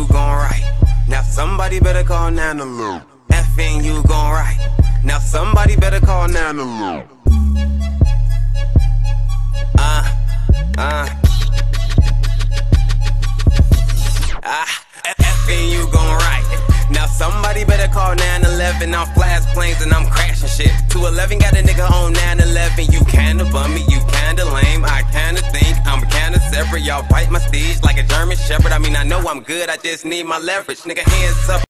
you gon' right. Now somebody better call Nana Lou. Effing you gon' right. Now somebody better call Nana Lou. Uh, uh. Ah, effing you gon' right. Now somebody better call 911. I'm flash planes and I'm crashing shit. 211 got a nigga on 911. Y'all bite my steeds like a German shepherd. I mean, I know I'm good, I just need my leverage. Nigga, hands up.